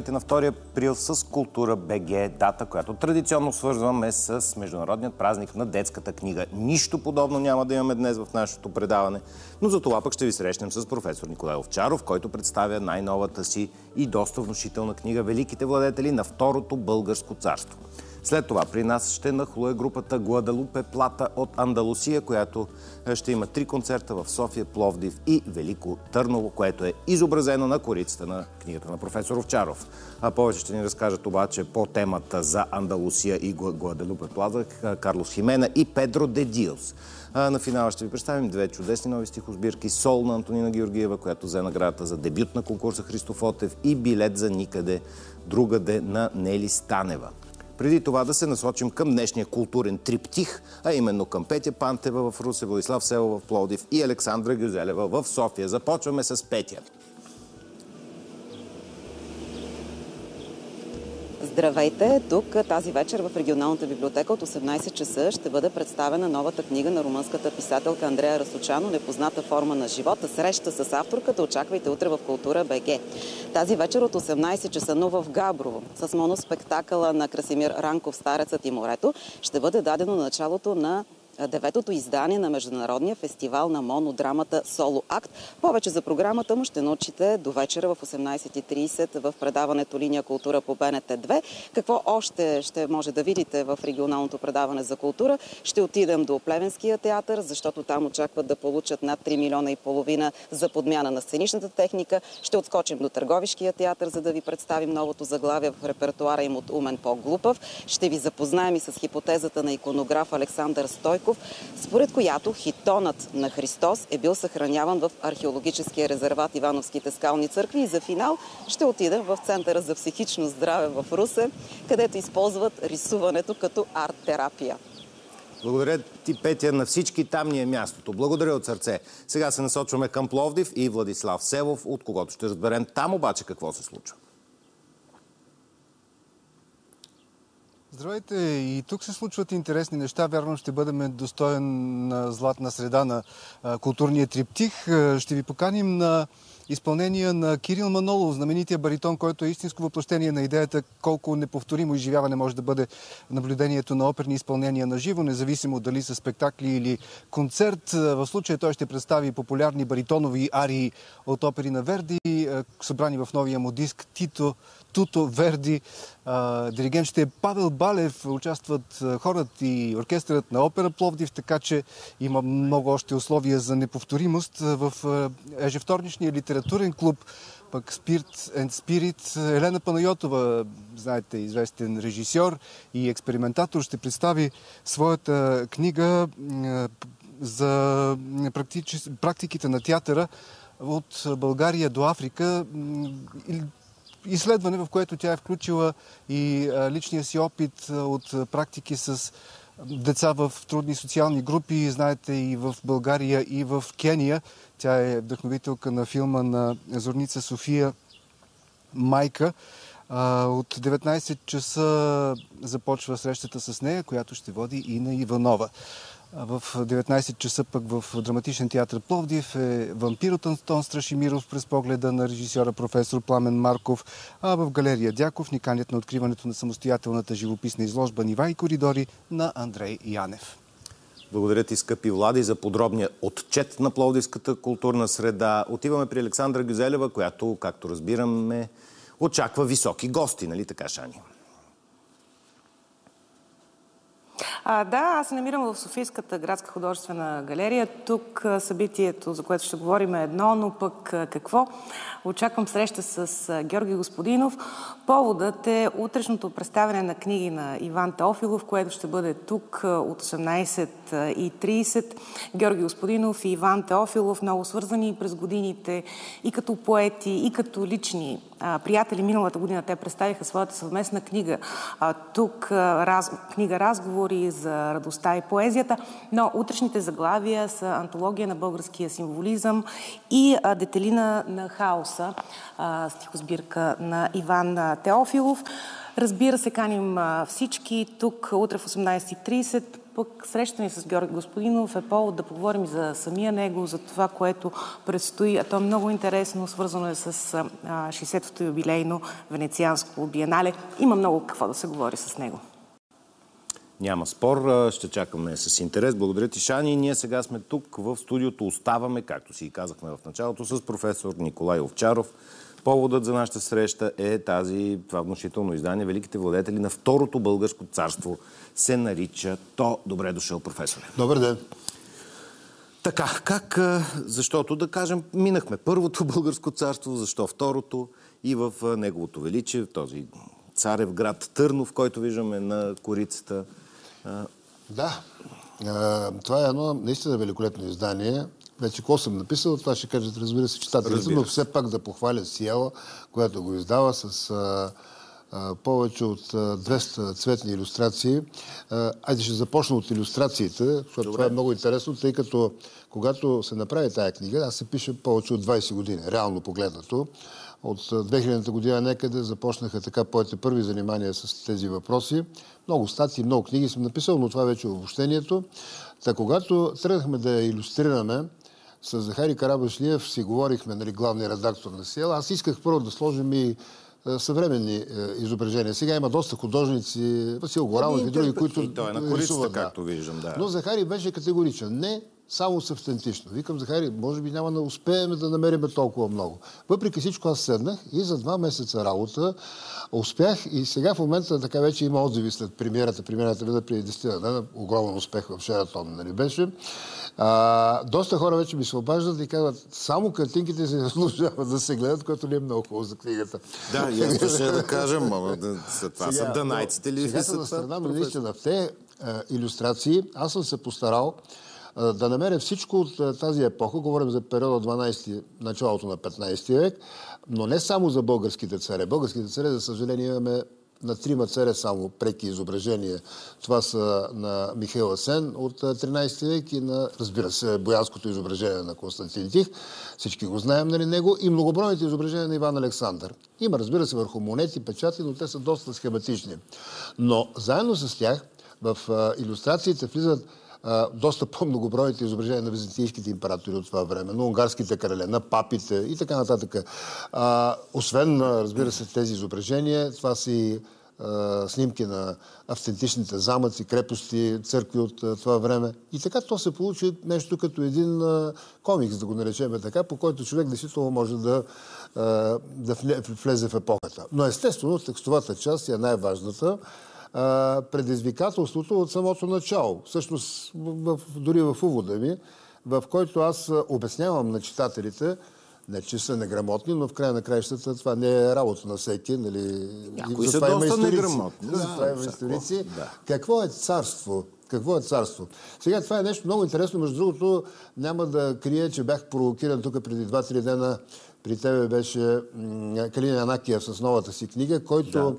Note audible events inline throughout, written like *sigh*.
Здравейте на 2 април с Култура БГ, дата, която традиционно свързваме с Международният празник на детската книга. Нищо подобно няма да имаме днес в нашето предаване, но за това пък ще ви срещнем с професор Николай Овчаров, който представя най-новата си и доста внушителна книга «Великите владетели на Второто българско царство». След това при нас ще нахлуе групата Гладалупе Плата от Андалусия, която е, ще има три концерта в София, Пловдив и Велико Търново, което е изобразено на корицата на книгата на професор Овчаров. А повече ще ни разкажат обаче по темата за Андалусия и Гладалупе Плата Карлос Химена и Педро де Диос. на финала ще ви представим две чудесни нови стихосбирки. Сол на Антонина Георгиева, която взе наградата за дебют на конкурса Христофотев и билет за никъде другаде на Нели Станева. Преди това да се насочим към днешния културен триптих, а именно към Петя Пантева в Русе, Владислав Село в Плодив и Александра Гюзелева в София. Започваме с Петя. Здравейте! Тук тази вечер в регионалната библиотека от 18 часа ще бъде представена новата книга на румънската писателка Андрея Расучано «Непозната форма на живота». Среща с авторката очаквайте утре в Култура БГ. Тази вечер от 18 часа, но в Габрово, с моноспектакъла на Красимир Ранков «Старецът и морето» ще бъде дадено началото на деветото издание на Международния фестивал на монодрамата Соло Акт. Повече за програмата му ще научите до вечера в 18.30 в предаването Линия култура по БНТ 2. Какво още ще може да видите в регионалното предаване за култура? Ще отидем до Плевенския театър, защото там очакват да получат над 3 милиона и половина за подмяна на сценичната техника. Ще отскочим до Търговишкия театър, за да ви представим новото заглавие в репертуара им от Умен по-глупав. Ще ви запознаем и с хипотезата на иконограф Александър Стойков, Църков, според която хитонът на Христос е бил съхраняван в археологическия резерват Ивановските скални църкви и за финал ще отидем в Центъра за психично здраве в Русе, където използват рисуването като арт-терапия. Благодаря ти, Петя, на всички там ни е мястото. Благодаря от сърце. Сега се насочваме към Пловдив и Владислав Севов, от когото ще разберем там обаче какво се случва. Здравейте! И тук се случват интересни неща. Вярно ще бъдем достоен на златна среда на културния триптих. Ще ви поканим на изпълнение на Кирил Манолов, знаменития баритон, който е истинско въплъщение на идеята колко неповторимо изживяване може да бъде наблюдението на оперни изпълнения на живо, независимо дали са спектакли или концерт. В случая той ще представи популярни баритонови арии от опери на Верди, събрани в новия му диск Тито Туто Верди. Диригент ще е Павел Балев. Участват хорът и оркестърът на опера Пловдив, така че има много още условия за неповторимост. В ежевторничния литературен клуб пък Spirit and Spirit. Елена Панайотова, знаете, известен режисьор и експериментатор, ще представи своята книга за практиките на театъра от България до Африка изследване, в което тя е включила и личния си опит от практики с деца в трудни социални групи, знаете и в България, и в Кения. Тя е вдъхновителка на филма на Зорница София Майка. От 19 часа започва срещата с нея, която ще води и на Иванова. В 19 часа пък в драматичен театър Пловдив е вампир от Антон Страшимиров през погледа на режисьора професор Пламен Марков, а в галерия Дяков ни канят на откриването на самостоятелната живописна изложба Нива и коридори на Андрей Янев. Благодаря ти, скъпи Влади, за подробния отчет на пловдивската културна среда. Отиваме при Александра Гюзелева, която, както разбираме, очаква високи гости, нали така, Шани? А, да, аз се намирам в Софийската градска художествена галерия. Тук събитието, за което ще говорим е едно, но пък какво? Очаквам среща с Георги Господинов. Поводът е утрешното представяне на книги на Иван Теофилов, което ще бъде тук от 18.30. Георги Господинов и Иван Теофилов, много свързани през годините и като поети, и като лични приятели. Миналата година те представиха своята съвместна книга. Тук раз, книга Разговори за радостта и поезията, но утрешните заглавия са антология на българския символизъм и детелина на хаоса, стихосбирка на Иван Теофилов. Разбира се, каним всички тук утре в 18.30 пък среща ни с Георги Господинов е повод да поговорим за самия него, за това, което предстои. А то е много интересно, свързано е с 60-то юбилейно Венецианско биенале. Има много какво да се говори с него. Няма спор, ще чакаме с интерес. Благодаря ти, Шани. Ние сега сме тук в студиото. Оставаме, както си казахме в началото, с професор Николай Овчаров. Поводът за нашата среща е тази, това внушително издание. Великите владетели на Второто българско царство се нарича То. Добре дошъл, професоре. Добър ден. Така, как? Защото, да кажем, минахме Първото българско царство, защо Второто и в неговото величие, този царев град Търнов, който виждаме на корицата. Да, това е едно наистина великолепно издание. Вече какво съм написал, това ще кажат, разбира се, читателите, но все пак да похваля Сиела, която го издава с а, а, повече от 200 цветни иллюстрации. А, айде ще започна от иллюстрациите, защото Добре. това е много интересно, тъй като когато се направи тая книга, аз се пиша повече от 20 години, реално погледнато. От 2000 година некъде започнаха така поете първи занимания с тези въпроси. Много статии, много книги съм написал, но това вече е обобщението. Та когато тръгнахме да иллюстрираме, с Захари Карабашлиев си говорихме, нали, главния редактор на Сиел. Аз исках първо да сложим и съвременни е, изображения. Сега има доста художници, Васил Горанов и други, които и той е на корицата, както виждам. Да. Но Захари беше категоричен. Не, само с автентично. Викам, Захари, може би няма да успеем да намерим толкова много. Въпреки всичко аз седнах и за два месеца работа успях и сега в момента така вече има отзиви след премиерата. Премиерата вида преди 10 дена. Огромен успех в Шератон, нали беше. А, доста хора вече ми се обаждат и казват, само картинките се *laughs* заслужават да се гледат, което не е много хубаво за книгата. Да, и аз ще да кажем, ама това са данайците ли? Сега са на страна, но наистина в те иллюстрации аз съм се постарал да намеря всичко от тази епоха, говорим за периода 12 началото на 15 век, но не само за българските царе. Българските царе, за съжаление, имаме на трима царе само преки изображения. Това са на Михаил Асен от 13 век и на, разбира се, боянското изображение на Константин Тих. Всички го знаем, нали, него. И многобройните изображения на Иван Александър. Има, разбира се, върху монети, печати, но те са доста схематични. Но заедно с тях в иллюстрациите влизат доста по-многобройните изображения на византийските императори от това време, на унгарските крале, на папите и така нататък. Освен, разбира се, тези изображения, това си снимки на автентичните замъци, крепости, църкви от това време. И така то се получи нещо като един комикс, да го наречем така, по който човек действително може да, да влезе в епохата. Но естествено, текстовата част е най-важната предизвикателството от самото начало. Всъщност, в, дори в увода ми, в който аз обяснявам на читателите, не, че са неграмотни, но в края на краищата това не е работа на всеки. Нали... Някои са доста неграмотни. Да, това има историци. Да. Какво е царство? Какво е царство? Сега това е нещо много интересно. Между другото, няма да крия, че бях провокиран тук преди 2-3 дена. При тебе беше Калина Анакия с новата си книга, който да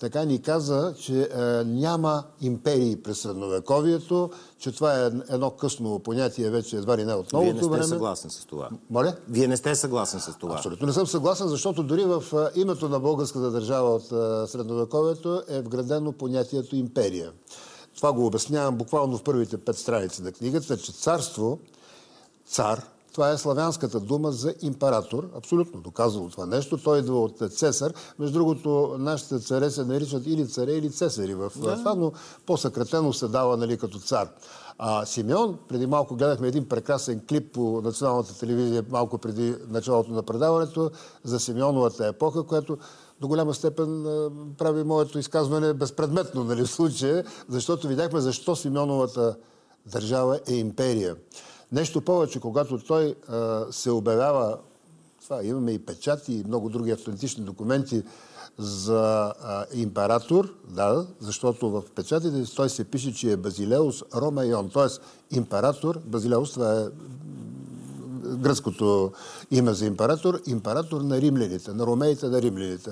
така ни каза, че е, няма империи през средновековието, че това е едно късно понятие вече едва ли не от новото време. Вие не сте време. съгласен с това. Моля? Вие не сте съгласен с това. Абсолютно не съм съгласен, защото дори в е, името на българската държава от е, средновековието е вградено понятието империя. Това го обяснявам буквално в първите пет страници на книгата, че царство, цар, това е славянската дума за император. Абсолютно доказало това нещо. Той идва от цесар. Между другото, нашите царе се наричат или царе, или цесари в да. това, но по-съкратено се дава нали, като цар. А Симеон, преди малко гледахме един прекрасен клип по националната телевизия, малко преди началото на предаването, за Симеоновата епоха, която до голяма степен прави моето изказване безпредметно нали, в случая, защото видяхме защо Симеоновата държава е империя. Нещо повече, когато той а, се обявява, това имаме и печати и много други автентични документи за а, император, да, защото в печатите той се пише, че е Базилеус Ромайон, т.е. император, Базилеус, това е гръцкото име за император, император на римляните, на ромеите на римляните.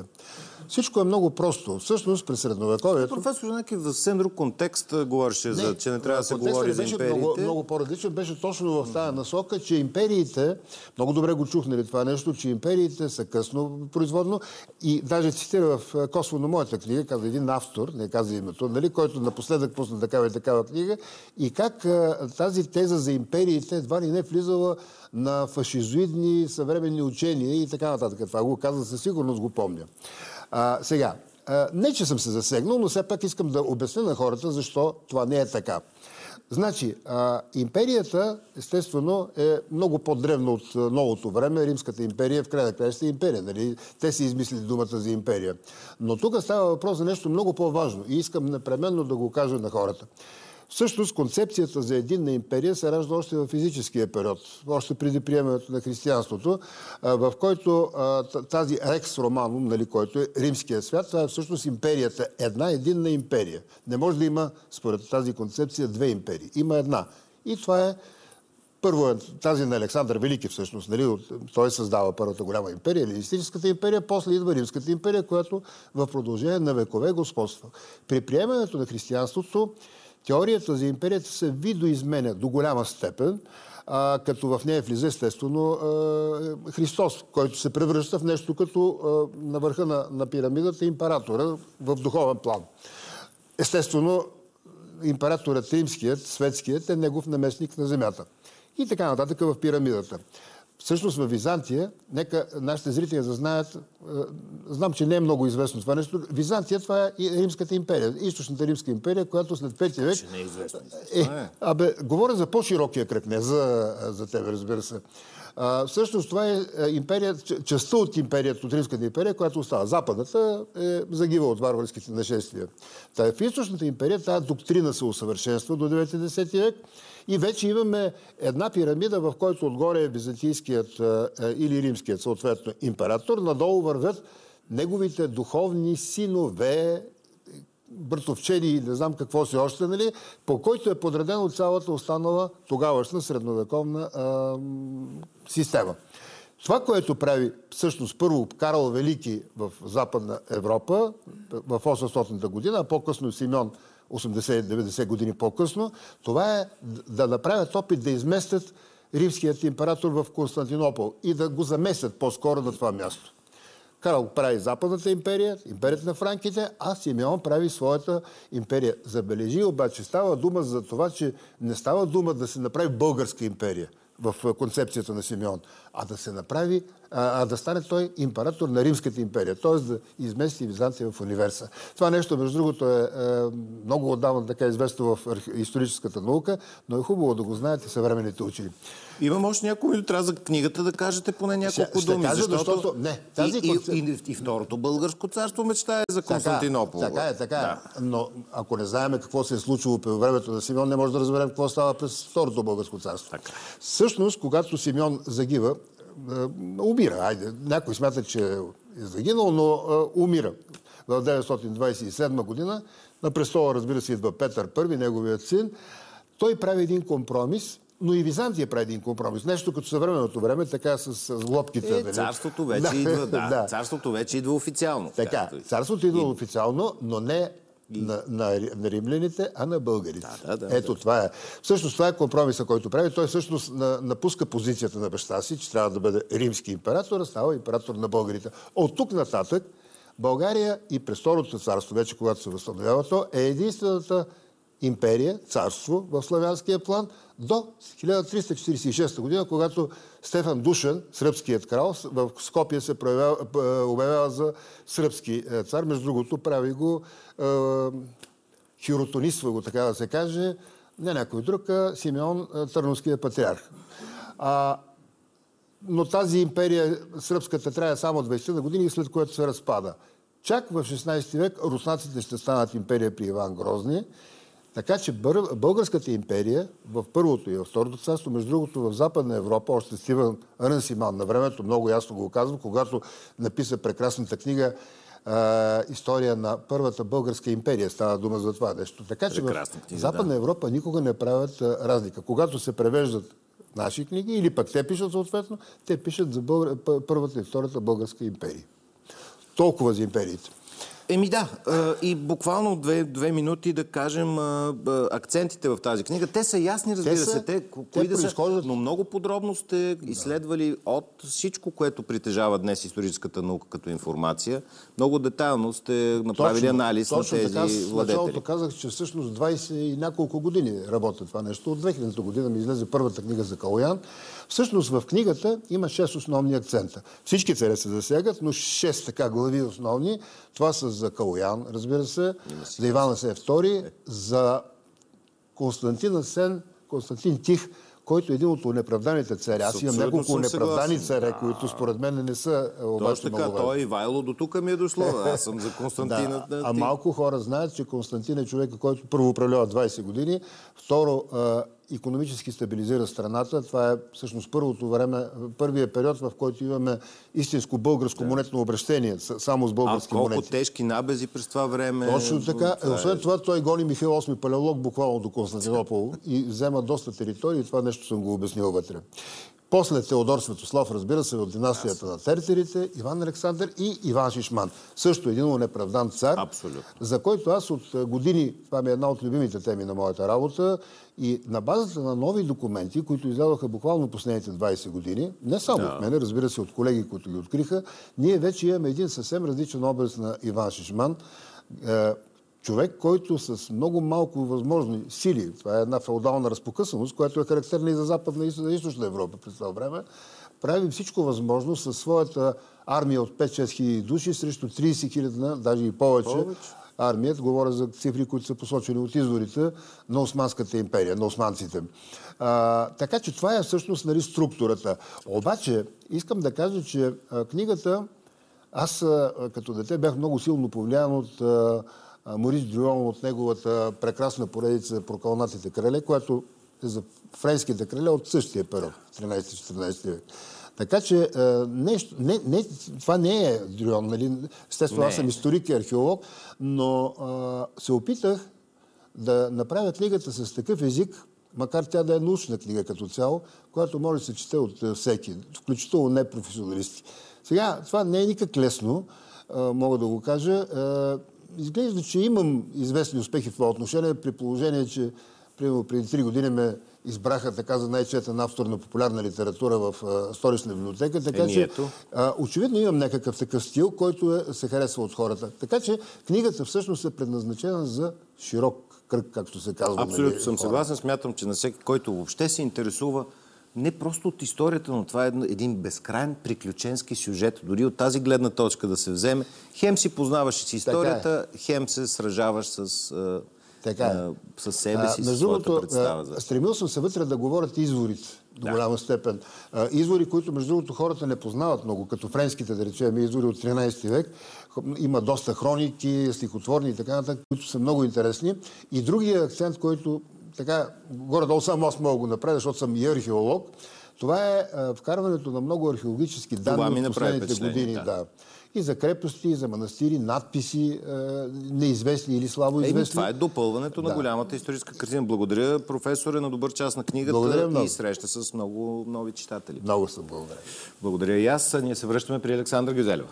Всичко е много просто. Всъщност през средновековието... Професор Наки в съвсем друг контекст говореше, за, че не трябва да се говори за империите. Много, много по-различен беше точно в тази насока, че империите, много добре го чухнали това нещо, че империите са късно производно и даже цитира в косвено моята книга, каза един автор, не каза името, нали, който напоследък пусна такава и такава книга и как тази теза за империите едва ли не влизала на фашизоидни съвременни учения и така нататък. Това го каза със сигурност, го помня. А, сега, а, не че съм се засегнал, но все пак искам да обясня на хората защо това не е така. Значи, а, империята, естествено, е много по-древна от новото време. Римската империя, в крайна края, е империя. Нали? Те си измислили думата за империя. Но тук става въпрос за нещо много по-важно и искам непременно да го кажа на хората. Всъщност концепцията за единна империя се ражда още в физическия период, още преди приемането на християнството, в който тази Рекс Романум, нали, който е римския свят, това е всъщност империята, една единна империя. Не може да има, според тази концепция, две империи. Има една. И това е първо е тази на Александър Велики всъщност, нали, той създава първата голяма империя, Елинистическата империя, после идва Римската империя, която в продължение на векове господства. При приемането на християнството Теорията за империята се видоизменя до голяма степен, а, като в нея влиза естествено а, Христос, който се превръща в нещо като а, на върха на, на пирамидата императора в духовен план. Естествено, императорът римският, светският, е негов наместник на земята. И така нататък в пирамидата. Всъщност в Византия, нека нашите зрители да знаят, е, знам, че не е много известно това нещо, Византия това е Римската империя, източната Римска империя, която след 5 век... не е известно. Е, абе, говоря за по-широкия кръг, не за, за тебе, разбира се. А, всъщност това е, е империя, частта от империята, от Римската империя, която остава. Западната е загива от варварските нашествия. Та, в източната империя тази доктрина се усъвършенства до 9-10 век и вече имаме една пирамида, в който отгоре е византийският или римският, съответно, император. Надолу вървят неговите духовни синове, братовчени не знам какво си още, нали, по който е подредено цялата останала тогавашна средновековна а, система. Това, което прави всъщност първо Карл Велики в Западна Европа в 800-та година, а по-късно Симеон 80-90 години по-късно, това е да направят опит да изместят римският император в Константинопол и да го заместят по-скоро на това място. Карл прави Западната империя, империята на франките, а Симеон прави своята империя. Забележи обаче, става дума за това, че не става дума да се направи българска империя в концепцията на Симеон, а да се направи, а, а да стане той император на Римската империя, т.е. да измести Византия в универса. Това нещо, между другото, е, е много отдавна така известно в историческата наука, но е хубаво да го знаете съвременните учени. Имам още няколко минути. Трябва за книгата да кажете поне няколко ще думи. Кажа, защото... защото... Не, тази и, и, и, и, второто българско царство мечтае за Константинопол. Така, така е, така е. Да. Но ако не знаем какво се е случило по времето на Симеон, не може да разберем какво става през второто българско царство. Така. Всъщност, когато Симеон загива, умира. Айде, някой смята, че е загинал, но а, умира. В 927 година на престола, разбира се, идва Петър I, неговият син. Той прави един компромис, но и Византия прави един компромис. Нещо като съвременното време, така с, с глобките. Е, нали? царството вече *laughs* да, идва, да, да. Царството вече идва официално. Така, царството идва и... официално, но не и... на, на, на римляните, а на българите. Да, да, да, Ето да. това е. Всъщност това е компромиса, който прави. Той всъщност на, напуска позицията на баща си, че трябва да бъде римски император, а става император на българите. От тук нататък България и през Второто царство, вече когато се възстановява то, е единствената империя, царство в славянския план до 1346 година, когато Стефан Душан, сръбският крал, в Скопия се проявява, обявява за сръбски е, цар. Между другото, прави го е, хиротонисва го, така да се каже, не някой друг, а Симеон е, Търновския патриарх. А, но тази империя сръбската трябва само 20 години, след което се разпада. Чак в 16 век руснаците ще станат империя при Иван Грозни така че българската империя в първото и в второто царство, между другото в Западна Европа, още Стивън Рънсиман на времето много ясно го казва, когато написа прекрасната книга история на първата българска империя. Става дума за това нещо. Така че в Западна Европа никога не правят разлика. Когато се превеждат наши книги или пък те пишат съответно, те пишат за българ... първата и втората българска империя. Толкова за империите. Еми да, и буквално две, две минути да кажем акцентите в тази книга. Те са ясни, разбира те са, се, те, кои те да са, но много подробно сте изследвали да. от всичко, което притежава днес историческата наука като информация. Много детайлно сте направили точно, анализ точно на тези така, владетели. началото казах, че всъщност 20 и няколко години работя това нещо. От 2000 година ми излезе първата книга за Калоян. Всъщност в книгата има 6 основни акцента. Всички цели се засягат, но 6 така глави основни. Това са за Калоян, разбира се, за Иван Асев II, за Константин Асен, Константин Тих, който е един от неправданите цари. Аз имам няколко неправдани царе, които според мен не са е, обаче Точно така, той Ивайло до тук ми е дошло. *laughs* Аз съм за Константина. да, а малко хора знаят, че Константин е човека, който първо управлява 20 години, второ економически стабилизира страната. Това е всъщност първото време, първия период, в който имаме истинско българско монетно обращение, само с български монети. А колко тежки набези през това време. Точно така. Това е... Освен това, той гони Михаил VIII Палеолог буквално до Константинопол *laughs* и взема доста територии. Това нещо съм го обяснил вътре. После Теодор Светослав, разбира се, от династията на Тертерите, Иван Александър и Иван Шишман. Също един неправдан цар, Абсолютно. за който аз от години, това ми е една от любимите теми на моята работа, и на базата на нови документи, които издадоха буквално последните 20 години, не само да. от мене, разбира се, от колеги, които ги откриха, ние вече имаме един съвсем различен образ на Иван Шишман. Човек, който с много малко възможни сили, това е една феодална разпокъсаност, която е характерна и за Западна и за Източна Европа през това време, прави всичко възможно със своята армия от 5-6 хиляди души срещу 30 хиляди, даже и повече, повече армия. Говоря за цифри, които са посочени от изворите на Османската империя, на османците. А, така че това е всъщност нали, структурата. Обаче, искам да кажа, че а, книгата, аз а, като дете бях много силно повлиян от Морис Дрюон, от неговата прекрасна поредица Прокалнатите крале, която е за френските крале от същия период, 13-14 век. Така че нещо, не, не, това не е Дрюон. Нали? Естествено, аз съм историк и археолог, но а, се опитах да направя книгата с такъв език, макар тя да е научна книга като цяло, която може да се чете от всеки, включително не професионалисти. Сега, това не е никак лесно, а, мога да го кажа. А, изглежда, че имам известни успехи в това отношение, при положение, че примерно преди три години ме избраха така за най-четен автор на популярна литература в а, столична библиотека. Така е, че а, очевидно имам някакъв такъв стил, който е, се харесва от хората. Така че книгата всъщност е предназначена за широк кръг, както се казва. Абсолютно нали, съм съгласен. Смятам, че на всеки, който въобще се интересува не просто от историята, но това е един безкрайен приключенски сюжет. Дори от тази гледна точка да се вземе. Хем си познаваш си е. историята, е. хем се сражаваш с така е. със себе си, със своята представа. За... Стремил съм се вътре да говорят изворите до да. голяма степен. А, извори, които между другото хората не познават много, като френските, да речем, извори от 13 век. Има доста хроники, стихотворни и така нататък, които са много интересни. И другия акцент, който така, горе-долу само аз мога го направя, защото съм и археолог, това е а, вкарването на много археологически данни от последните години. Да. да и за крепости, и за манастири, надписи, е, неизвестни или слабо известни. Еми, това е допълването да. на голямата историческа картина. Благодаря, професоре, на добър час на книгата и среща с много нови читатели. Много съм благодаря. Благодаря и аз. Ние се връщаме при Александър Гюзелева.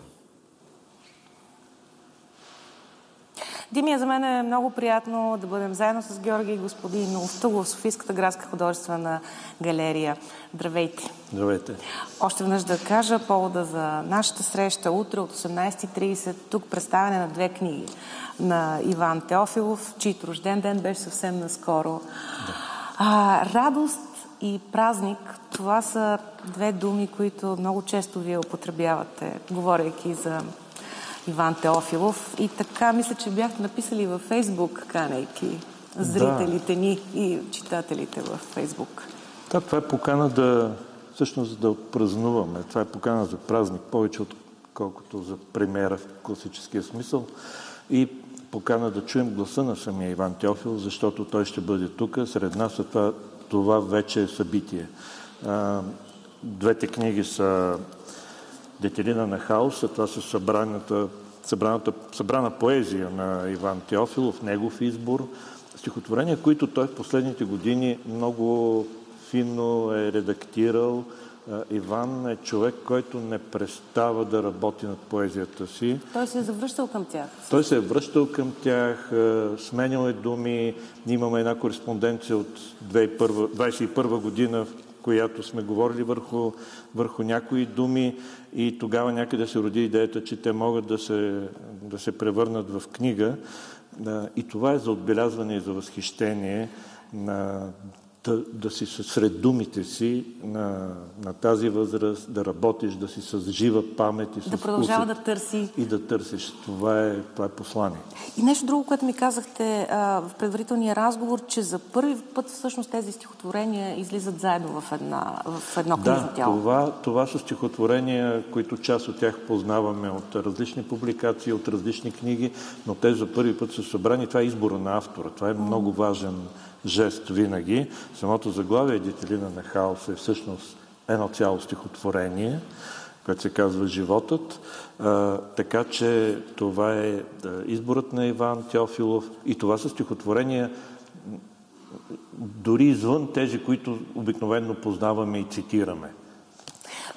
Димия, за мен е много приятно да бъдем заедно с Георги Господинов тук в Софийската градска художествена галерия. Здравейте! Здравейте! Още веднъж да кажа повода за нашата среща утре от 18.30 тук представяне на две книги на Иван Теофилов, чийто рожден ден беше съвсем наскоро. Да. А, радост и празник, това са две думи, които много често вие употребявате, говорейки за Иван Теофилов. И така, мисля, че бяхте написали във Фейсбук, канейки зрителите да. ни и читателите във Фейсбук. Да, това е покана да, всъщност да отпразнуваме. Това е покана за празник, повече отколкото за премиера в класическия смисъл. И покана да чуем гласа на самия Иван Теофил, защото той ще бъде тук сред нас, а това, това вече е събитие. Двете книги са Детелина на хаоса, това са събраната, събраната, събрана поезия на Иван Теофилов, негов избор, стихотворения, които той в последните години много финно е редактирал, Иван е човек, който не престава да работи над поезията си. Той се е завръщал към тях. Той се е връщал към тях, сменял е думи. Имаме една кореспонденция от 2021 година, която сме говорили върху, върху някои думи и тогава някъде се роди идеята, че те могат да се, да се превърнат в книга. И това е за отбелязване и за възхищение на да, да си сред думите си на, на тази възраст, да работиш, да си с жива памет и с Да продължава да търси. И да търсиш. Това е, това е послание. И нещо друго, което ми казахте а, в предварителния разговор, че за първи път всъщност тези стихотворения излизат заедно в, една, в едно книжно да, тяло. Това, това са стихотворения, които част от тях познаваме от различни публикации, от различни книги, но те за първи път са събрани. Това е избора на автора. Това е много важен жест винаги. Самото заглавие Дителина на хаос е всъщност едно цяло стихотворение, което се казва Животът. А, така че това е изборът на Иван Теофилов и това са стихотворения дори извън тези, които обикновено познаваме и цитираме.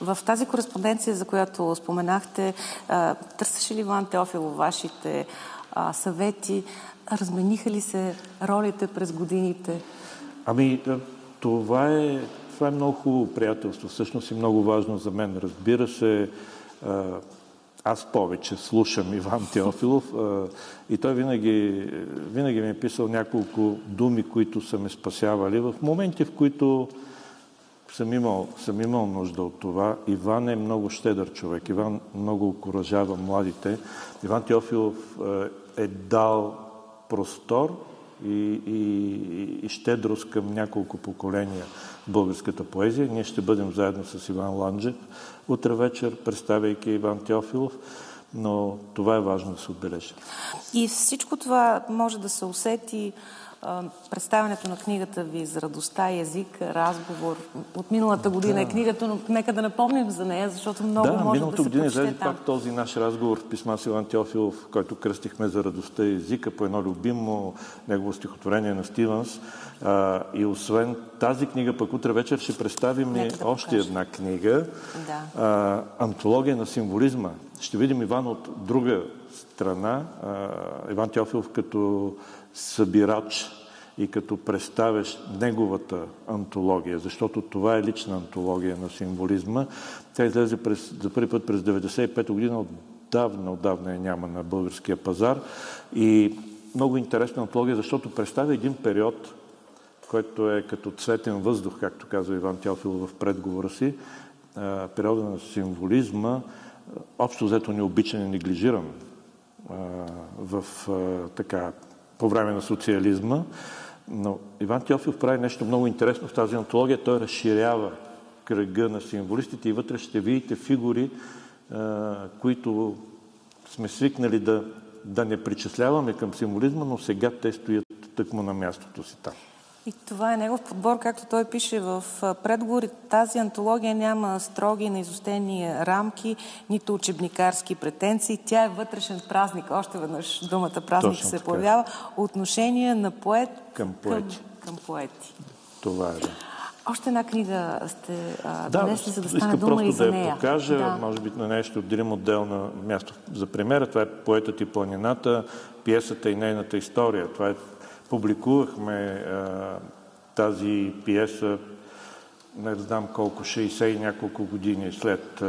В тази кореспонденция, за която споменахте, търсеше ли Иван Теофилов вашите съвети Размениха ли се ролите през годините? Ами, това е, това е много хубаво приятелство. Всъщност е много важно за мен. Разбира се, аз повече слушам Иван Теофилов и той винаги, винаги ми е писал няколко думи, които са ме спасявали в моменти, в които съм имал, съм имал нужда от това. Иван е много щедър човек. Иван много окоръжава младите. Иван Теофилов е дал простор и, и, и щедрост към няколко поколения в българската поезия. Ние ще бъдем заедно с Иван Ланджев утре вечер, представяйки Иван Теофилов но това е важно да се отбележи. И всичко това може да се усети представянето на книгата ви за радостта и език, разговор от миналата година да. е книгата, но нека да напомним за нея, защото много да, може да се година излезе пак този наш разговор в писма с Иван Теофилов, който кръстихме за радостта и езика по едно любимо негово стихотворение на Стивенс. А, и освен тази книга, пък утре вечер ще представим и да още покажа. една книга. Да. А, антология на символизма. Ще видим Иван от друга страна. А, Иван Теофилов като събирач и като представяш неговата антология, защото това е лична антология на символизма. Тя излезе през, за първи път през 1995 година, отдавна, отдавна я няма на българския пазар. И много интересна антология, защото представя един период, който е като цветен въздух, както казва Иван Тялфил в предговора си, периода на символизма, общо взето необичан и неглижиран в така по време на социализма. Но Иван Теофилов прави нещо много интересно в тази антология. Той разширява кръга на символистите и вътре ще видите фигури, които сме свикнали да, да не причисляваме към символизма, но сега те стоят тъкмо на мястото си там. И това е негов подбор, както той пише в предговор. Тази антология няма строги, наизостени рамки, нито учебникарски претенции. Тя е вътрешен празник. Още веднъж думата празник Точно се появява. Отношение на поет към поети. Към, към поети. Това е, да. Още една книга сте а, да, донесли, за да стане дума и за да нея. Да покажа, да. може би на нея ще отделим отделно място за премера. Това е Поетът и планината, пиесата и нейната история. Това е публикувахме тази пиеса, не знам колко, 60 и няколко години след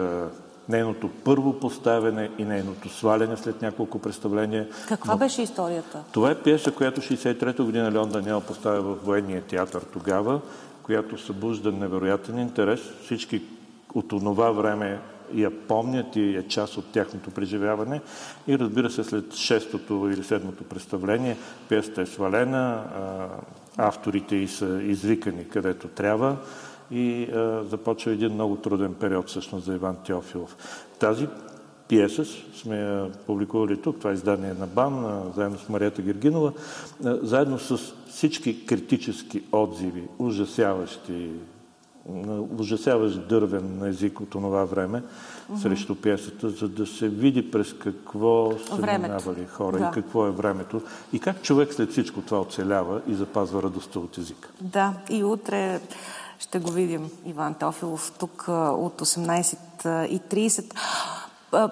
нейното първо поставяне и нейното сваляне след няколко представления. Каква Но, беше историята? Това е пиеса, която 63-та година Леон Даниел поставя в военния театър тогава, която събужда невероятен интерес. Всички от това време я помнят и е част от тяхното преживяване. И разбира се, след шестото или седмото представление, пиесата е свалена, авторите и са извикани където трябва и започва един много труден период всъщност за Иван Теофилов. Тази пиеса сме я публикували тук, това е издание на БАН, заедно с Марията Гергинова, заедно с всички критически отзиви, ужасяващи ужасяващ дървен език от това време mm-hmm. срещу пиесата, за да се види през какво са времето. минавали хора да. и какво е времето и как човек след всичко това оцелява и запазва радостта от езика. Да, и утре ще го видим Иван Теофилов тук от 18.30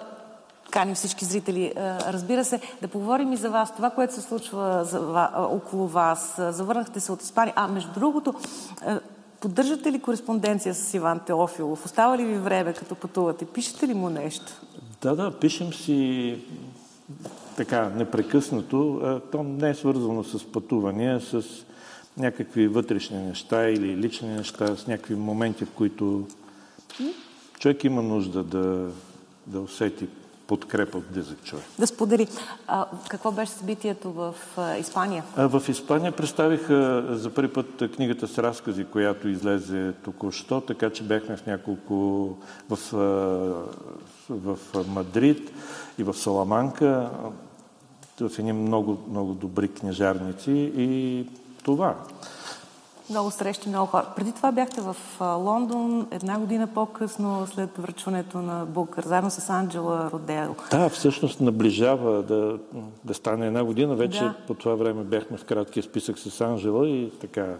каним всички зрители, разбира се, да поговорим и за вас, това, което се случва за, около вас. Завърнахте се от Испания. А, между другото, поддържате ли кореспонденция с Иван Теофилов? Остава ли ви време, като пътувате? Пишете ли му нещо? Да, да, пишем си така непрекъснато. То не е свързано с пътувания, с някакви вътрешни неща или лични неща, с някакви моменти, в които човек има нужда да, да усети подкрепа от близък човек. Да сподели. А, какво беше събитието в а, Испания? А, в Испания представиха за първи път книгата с разкази, която излезе току-що, така че бяхме в няколко... в, в Мадрид и в Саламанка, в едни много, много добри книжарници и това. Много срещи, много хора. Преди това бяхте в Лондон една година по-късно, след връчването на Букър, заедно с Анджела Родел. Да, всъщност наближава да, да стане една година. Вече да. по това време бяхме в краткия списък с Анджела и така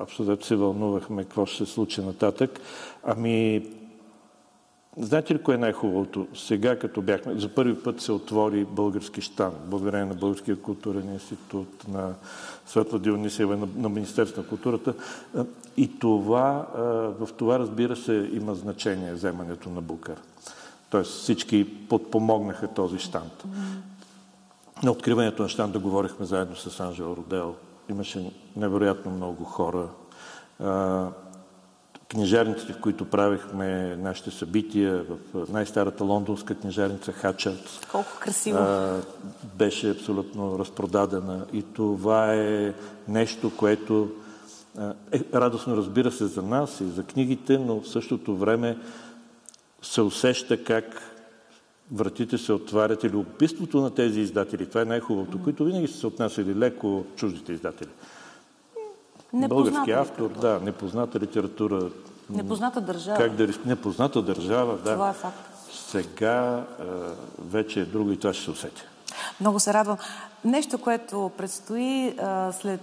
абсолютно се вълнувахме какво ще се случи нататък. Ами, Знаете ли кое е най-хубавото? Сега, като бяхме, за първи път се отвори български щан, благодарение на Българския културен институт, на Светла Дионисиева, на, на Министерство на културата. И това, в това, разбира се, има значение вземането на Букър. Тоест всички подпомогнаха този щант. На откриването на щанда говорихме заедно с Анжел Родел. Имаше невероятно много хора книжарниците, в които правихме нашите събития, в най-старата лондонска книжарница Хачард. Колко красиво! А, беше абсолютно разпродадена. И това е нещо, което е радостно, разбира се, за нас и за книгите, но в същото време се усеща как вратите се отварят или убийството на тези издатели. Това е най-хубавото, които винаги са се отнасяли леко чуждите издатели. Български автор, да, непозната литература. Непозната държава. Как да Непозната държава, да. Това е факт. Сега е, вече е друго и това ще се усети. Много се радвам. Нещо, което предстои е, след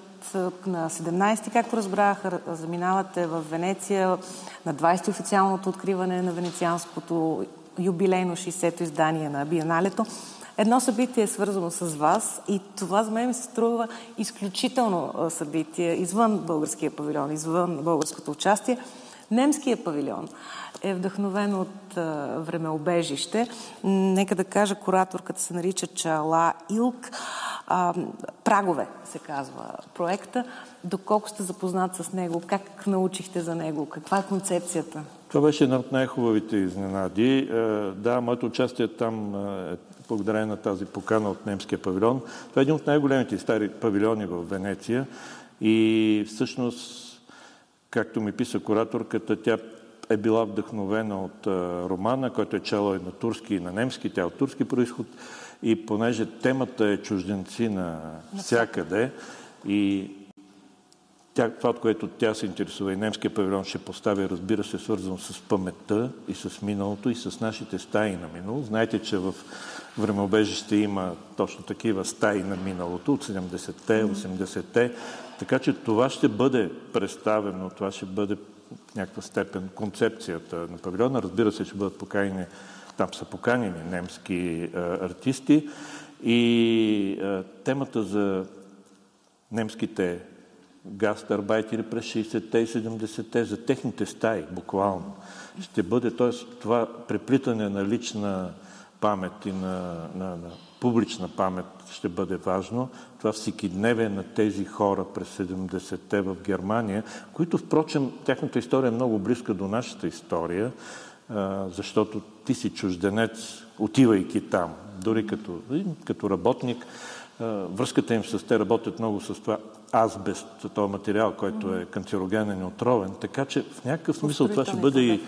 на 17, както разбрах, заминавате в Венеция на 20 официалното откриване на венецианското юбилейно 60-то издание на Биеналето. Едно събитие е свързано с вас и това за мен ми се струва изключително събитие извън българския павилион, извън българското участие. Немския павилион е вдъхновен от времеобежище. Нека да кажа, кураторката се нарича Чала Илк. А, прагове се казва проекта. Доколко сте запознат с него? Как научихте за него? Каква е концепцията? Това беше една от най-хубавите изненади. Да, моето участие там е благодарение на тази покана от немския павилион. Това е един от най-големите стари павилиони в Венеция и всъщност, както ми писа кураторката, тя е била вдъхновена от романа, който е чела и на турски и на немски, тя е от турски происход. И понеже темата е чужденци на всякъде и тя, това, от което тя се интересува и немския павилион ще поставя, разбира се, свързано с паметта и с миналото и с нашите стаи на минало. Знаете, че в времеобежище има точно такива стаи на миналото от 70-те, 80-те. Така че това ще бъде представено, това ще бъде в някаква степен концепцията на павилиона. Разбира се, ще бъдат поканени, там са поканени немски а, артисти и а, темата за немските гастарбайтери през 60-те и 70-те, за техните стаи, буквално. Ще бъде, т.е. това преплитане на лична памет и на, на, на публична памет ще бъде важно. Това всекидневие на тези хора през 70-те в Германия, които, впрочем, тяхната история е много близка до нашата история, защото ти си чужденец, отивайки там, дори като, като работник. Връзката им с те работят много с това азбест, този материал, който е канцерогенен и отровен. Така че в някакъв смисъл това ще бъде и,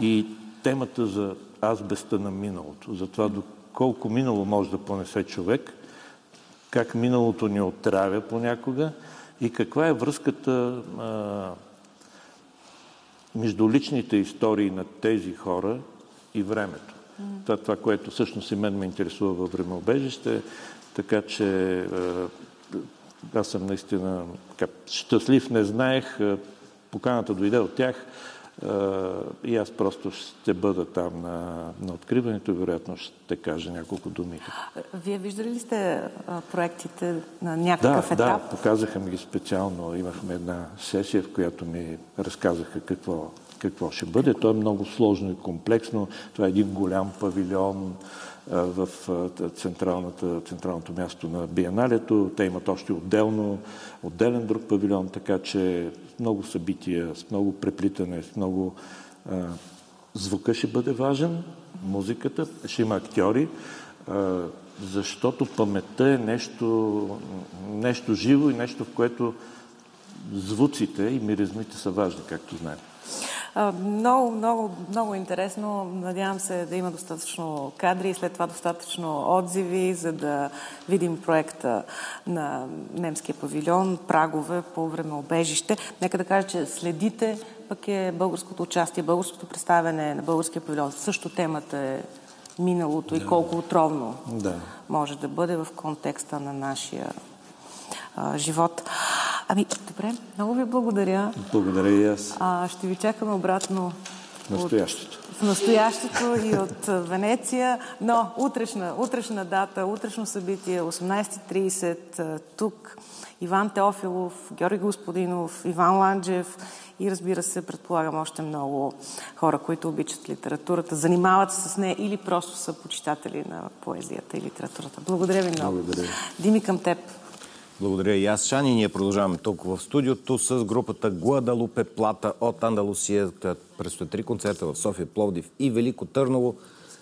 и темата за азбеста на миналото. За това колко минало може да понесе човек, как миналото ни отравя понякога и каква е връзката а, между личните истории на тези хора и времето. Mm. Това, това, което всъщност и мен ме интересува във времеобежище, така че а, аз съм наистина така, щастлив, не знаех. поканата дойде от тях и аз просто ще бъда там на, на откриването и вероятно ще кажа няколко думи. Вие виждали ли сте проектите на някакъв да, етап? Да, показаха ми ги специално. Имахме една сесия, в която ми разказаха какво, какво ще бъде. То е много сложно и комплексно. Това е един голям павилион в централното място на биеналето. Те имат още отделно, отделен друг павилион, така че много събития, с много преплитане, с много... Звука ще бъде важен, музиката, ще има актьори, защото паметта е нещо, нещо живо и нещо, в което звуците и миризмите са важни, както знаем. Много, много, много интересно. Надявам се да има достатъчно кадри и след това достатъчно отзиви, за да видим проекта на немския павилион, прагове по време обежище. Нека да кажа, че следите пък е българското участие, българското представяне на българския павилион. Също темата е миналото да. и колко отровно да. може да бъде в контекста на нашия а, живот. Ами, добре, много ви благодаря. Благодаря и аз. А, ще ви чакаме обратно. Настоящето. От, в настоящето и от Венеция. Но утрешна, утрешна дата, утрешно събитие, 18.30 тук. Иван Теофилов, Георги Господинов, Иван Ланджев и разбира се, предполагам още много хора, които обичат литературата, занимават се с нея или просто са почитатели на поезията и литературата. Благодаря ви много. Благодаря. Дими към теб. Благодаря и аз, Шани. Ние продължаваме тук в студиото с групата Гуадалупе Плата от Андалусия. Предстоят три концерта в София, Пловдив и Велико Търново.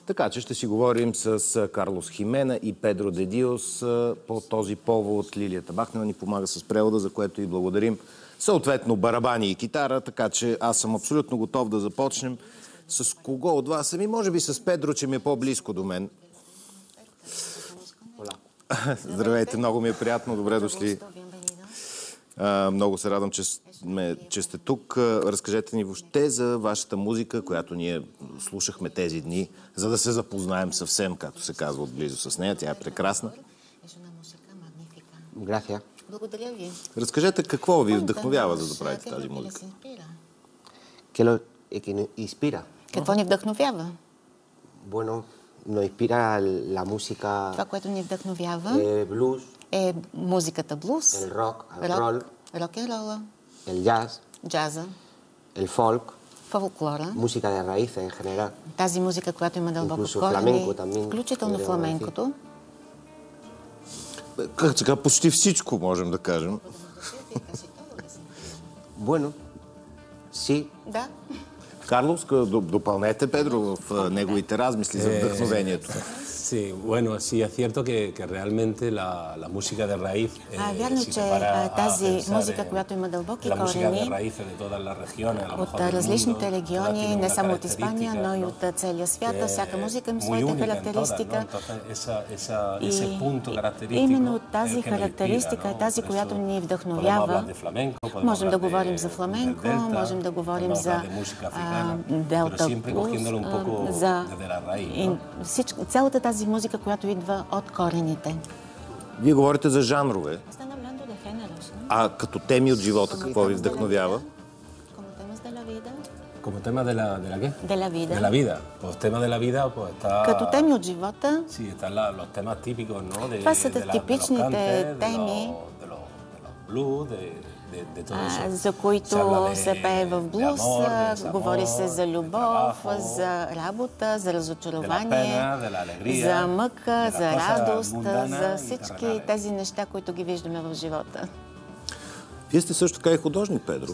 Така че ще си говорим с Карлос Химена и Педро Дедиос по този повод. Лилията Бахнева ни помага с превода, за което и благодарим. Съответно барабани и китара, така че аз съм абсолютно готов да започнем. С кого от вас? Ами може би с Педро, че ми е по-близко до мен. *laughs* Здравейте, много ми е приятно. Добре дошли. Много се радвам, че, сме, че сте тук. Разкажете ни въобще за вашата музика, която ние слушахме тези дни, за да се запознаем съвсем, както се казва, отблизо с нея. Тя е прекрасна. Благодаря ви. Разкажете какво ви вдъхновява, за да правите тази музика. Какво ни вдъхновява? Bueno, nos inspira la música. Това, което ни вдъхновява el blues, е музиката блуз, el rock, el рок, roll, рок н рола, el jazz, джаза, el folk, фолклора, música de raíces en general. тази музика, която има дълбоко Incluso корени, flamenco también, включително фламенкото. Как така, почти всичко можем да кажем. Bueno, sí, Да. Карлос, допълнете Педро в неговите размисли за вдъхновението. Sí, bueno, sí es cierto que, que realmente la, la música de raíz, eh, А, вярно, че тази музика, която има дълбоки корени от различните региони, не само от Испания, но и от целия свят. Всяка музика има своята характеристика. И именно тази характеристика е тази, която ни вдъхновява. Можем да говорим за фламенко, можем да говорим за делта а, за цялата тази музика, която идва от корените. Вие говорите за жанрове, de а като теми от живота какво ви вдъхновява? Como de tema de la, de la qué? De la vida. De la vida. Pues tema de la vida, pues está... Като теми от живота, Sí, están la- los temas típicos, ¿no? De, Това са de de los типичните cantes, de теми. de los- de los blues, de, de, de todo а, eso. за които Se се пее в de блуз, amor, говори се за любов, trabajo, за работа, за разочарование, pena, alegría, за мъка, за радост, за всички тези неща, които ги виждаме в живота. Вие сте също така и художник, Педро.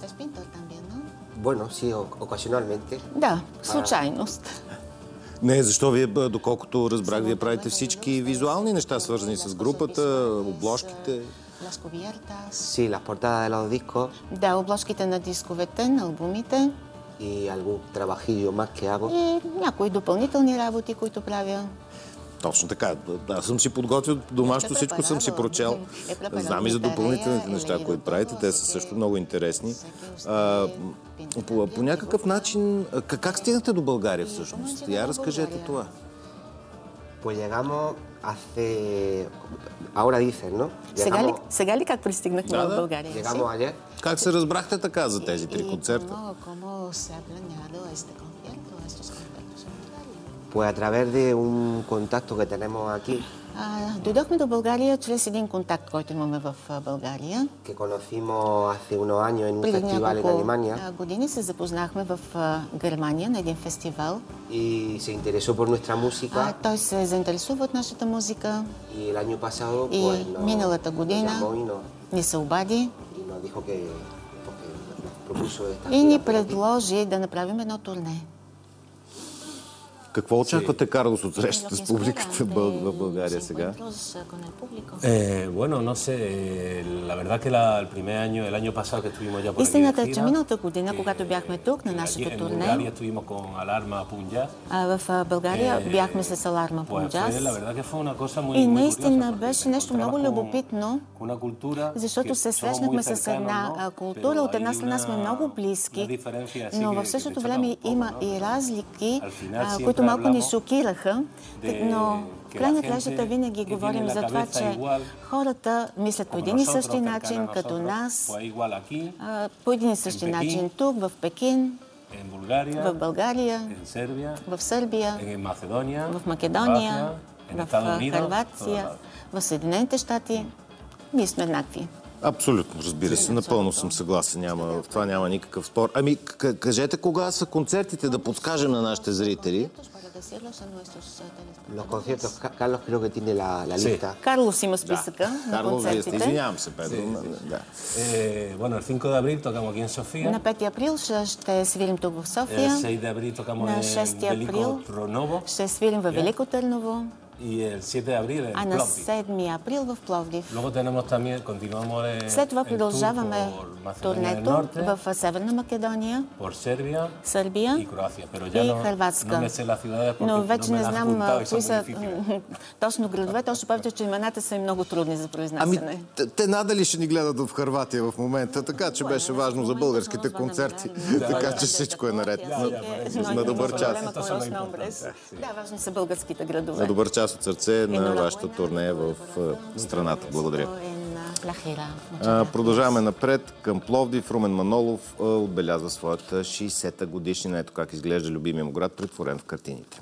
Bueno, sí, ocasionalmente. Да, случайност. Не, защо вие, доколкото разбрах, вие правите всички визуални неща, свързани с групата, обложките. Las cubiertas. Sí, las portadas de los discos Да, обложките на дисковете, на албумите y algún trabajillo más que hago. и някои допълнителни работи, които правя. Точно така. Аз съм си подготвил домашно, всичко съм си прочел. Знам и за допълнителните неща, които правите. Те са също много интересни. А, по, по някакъв начин, как, как стигнахте до България всъщност? Я разкажете това. Pues llegamos hace... Ahora dices, ¿no? Сега ли, Llegamos, сега ли как пристигнахме Да, в да. България? llegamos ayer. Как се разбрахте така за тези три ¿Y концерта? cómo, cómo se ha planeado este concierto, estos conciertos en Bulgaria? Pues a través de un contacto que tenemos aquí, А, дойдохме до България чрез един контакт, който имаме в а, България. que conocimos hace unos años en un Преди festival en Alemania а, години се запознахме в а, Германия на един фестивал. y se interesó por nuestra А, música той се заинтересува от нашата музика y el año pasado и pues миналата година nos, ни се обади y nos dijo que, pues, que nos propuso esta и ни предложи да направим едно турне. Какво очаквате, Карлос, от срещата с публиката в България сега? encuentros, ah, con el público. Eh, bueno, no sé, eh, la verdad que la- el primer año, el año pasado que estuvimos ya por aquí de Истината е, че миналата година, когато бяхме тук на нашето турне, в България eh, бяхме с Аларма pues Пунджаз. fue, la verdad que fue una cosa muy, И наистина беше нещо много любопитно, защото се срещнахме с една култура. От една страна сме много близки, но в същото време има и разлики, които малко ни шокираха. Но в край на кращата винаги говорим за това, че хората мислят по един и същи начин, като нас, по един и същи начин тук, в Пекин, в България, в Сърбия, в Македония, в todas в Съединените щати. Ние сме еднакви. Абсолютно, разбира се. Напълно съм съгласен. Няма, в това няма никакъв спор. Ами, кажете кога са концертите, да подскажем на нашите зрители. Para decirlos a nuestros, ah, telespectadores. Los conciertos, Ca- Carlos creo que tiene la, la Sí. lista. Карлос има списъка на Карлос, вие сте. концертите. Извинявам се, Педро. Да. Eh, bueno, el 5 de abril tocamos aquí en Sofía. На 5 април ще, ще свирим тук в El София. 6 de abril tocamos На en 6 Veliko април Tronovo. ще свирим във Велико Търново, Y el 7 de abril en а на Plovdiv. 7 април в Пловдив. Luego tenemos también, continuamos el, След това продължаваме por Macedonia del турнето в Северна Македония, por Serbia y Сърбия Croacia. Pero ya и no, no Хрватска. porque Но no вече не знам кои са точно градове, точно повече, че имената са и много трудни за Ами, произнасяне. те, те надали ще ни гледат в Харватия в момента, така че беше важно за българските концерти. *laughs* Така че всичко е наред. На, на добър час. Да, важни са българските градове. На добър час от сърце на вашето турне в страната. Благодаря. Продължаваме напред към Пловдив. Румен Манолов отбелязва своята 60-та годишнина. Ето как изглежда любимия му град, претворен в картините.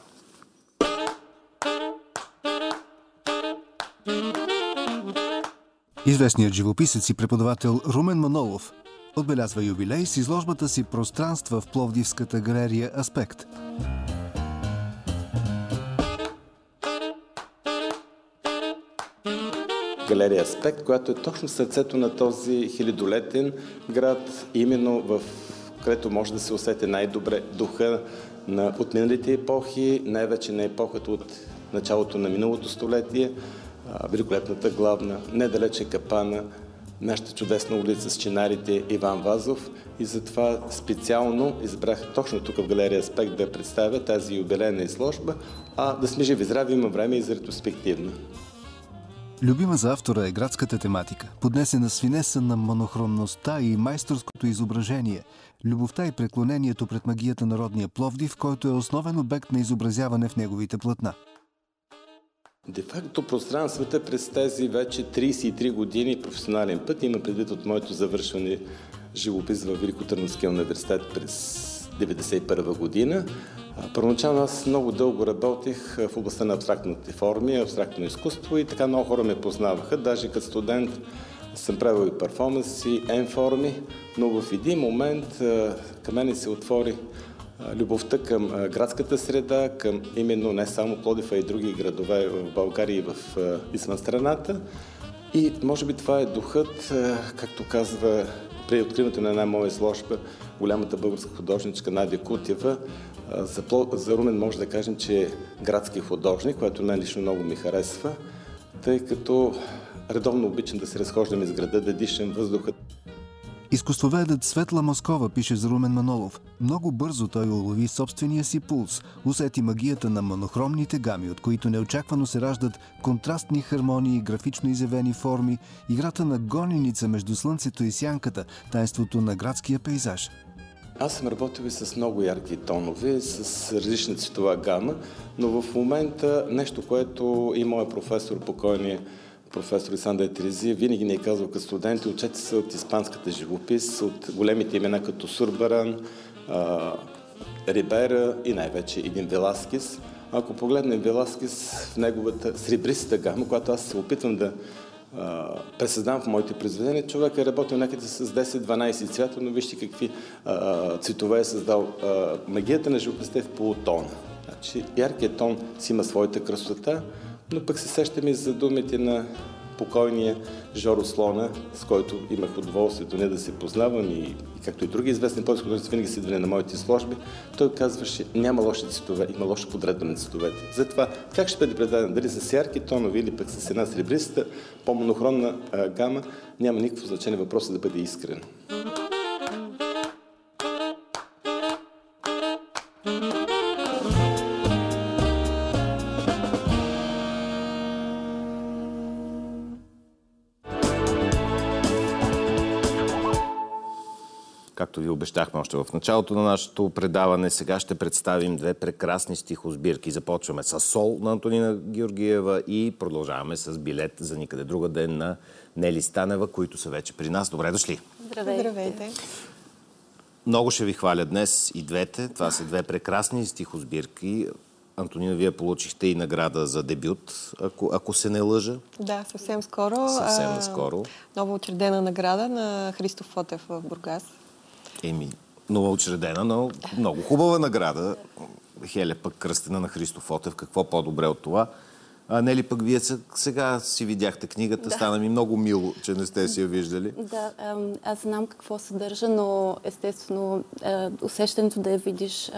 Известният живописец и преподавател Румен Манолов отбелязва юбилей с изложбата си пространства в Пловдивската галерия Аспект. Галерия Аспект, която е точно сърцето на този хилядолетен град, именно в където може да се усети най-добре духа на отминалите епохи, най-вече на епохата от началото на миналото столетие, великолепната главна, недалече Капана, нашата чудесна улица с чинарите Иван Вазов и затова специално избрах точно тук в галерия Аспект да представя тази юбилейна изложба, а да сме живи здрави има време и за ретроспективна. Любима за автора е градската тематика, поднесена с финеса на монохромността и майсторското изображение, любовта и преклонението пред магията на родния Пловдив, който е основен обект на изобразяване в неговите платна. Де-факто пространствата през тези вече 33 години професионален път, има предвид от моето завършване живопис в Великотърновския университет през 1991 година. Първоначално аз много дълго работех в областта на абстрактните форми, абстрактно изкуство и така много хора ме познаваха. Даже като студент съм правил и перформанси, N-форми, но в един момент към мене се отвори любовта към градската среда, към именно не само Плодив, а и други градове в България и в извън страната. И може би това е духът, както казва при откриването на една моя изложба, голямата българска художничка Надя Кутева. За, за Румен може да кажем, че е градски художник, което мен лично много ми харесва, тъй като редовно обичам да се разхождам из града, да дишам въздуха, Изкуствоведът Светла Москова пише за Румен Манолов. Много бързо той улови собствения си пулс, усети магията на монохромните гами, от които неочаквано се раждат контрастни хармонии, графично изявени форми, играта на гоненица между слънцето и сянката, тайнството на градския пейзаж. Аз съм работил и с много ярки тонове, с различна цветова гама, но в момента нещо, което и моят професор покойния професор Исандър Трези, винаги ни е казал като студенти, учете се от испанската живопис, от големите имена като Сурбаран, Рибера и най-вече един Веласкис. Ако погледнем Веласкис в неговата сребриста гама, която аз се опитвам да а, пресъздавам в моите произведения, човек е работил някъде с 10-12 цвята, но вижте какви а, цветове е създал. А, магията на живописта е в полутона. Значи, яркият тон си има своята красота, но пък се сещаме за думите на покойния Жоро Слона, с който имах удоволствието не да се познавам и, и както и други известни поети, които винаги са идвали на моите сложби, той казваше, няма лоши цветове, има лошо подредба на цветовете. Затова как ще бъде предаден, дали с ярки тонови или пък с една сребриста, по-монохронна гама, няма никакво значение въпросът да бъде искрен. Както ви обещахме още в началото на нашето предаване, сега ще представим две прекрасни стихосбирки. Започваме с Сол на Антонина Георгиева и продължаваме с билет за никъде друга ден на Нели Станева, които са вече при нас. Добре дошли! Здравейте! Здравейте. Много ще ви хваля днес и двете. Това са две прекрасни стихосбирки. Антонина, вие получихте и награда за дебют, ако, ако се не лъжа. Да, съвсем скоро. Съвсем скоро. Нова учредена награда на Христо Фотев в Бургас. Еми, нова учредена, но много хубава награда. Хеля пък кръстена на Христо Фотев. Какво по-добре от това? А не ли пък вие сега си видяхте книгата, да. стана ми много мило, че не сте си я виждали. Да, аз знам какво съдържа, но естествено усещането да я видиш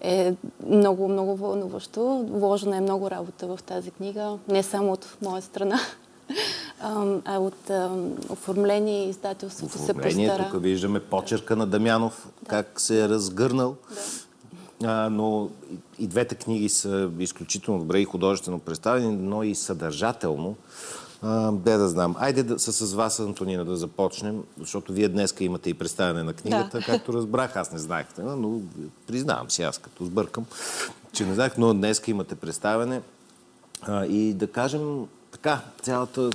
е много, много вълнуващо. Вложена е много работа в тази книга, не само от моя страна, а от оформление и издателството се постара. Тук виждаме почерка на Дамянов, да. как се е разгърнал. Да. А, но и двете книги са изключително добре и художествено представени, но и съдържателно. Де да знам. Айде да, с, с вас, Антонина, да започнем, защото вие днеска имате и представяне на книгата, да. както разбрах. Аз не знаех, но признавам си аз, като сбъркам, че не знаех, но днеска имате представяне. А, и да кажем така, цялата,